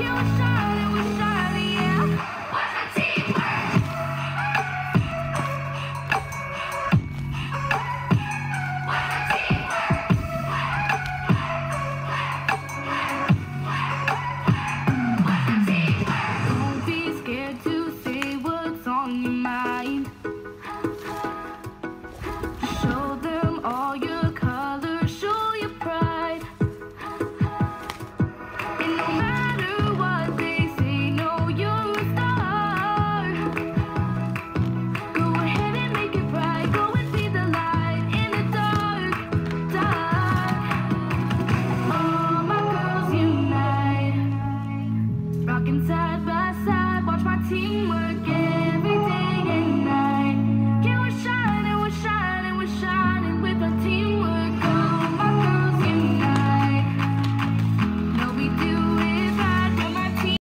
you. tears.